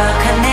소박한 내